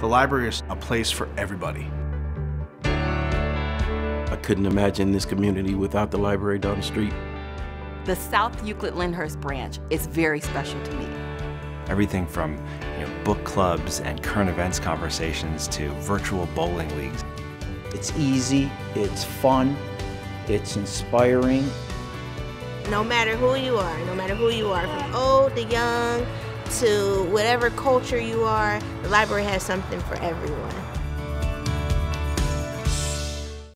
The library is a place for everybody. I couldn't imagine this community without the library down the street. The South Euclid Lyndhurst branch is very special to me. Everything from you know, book clubs and current events conversations to virtual bowling leagues. It's easy, it's fun, it's inspiring. No matter who you are, no matter who you are, from old to young to whatever culture you are, the library has something for everyone.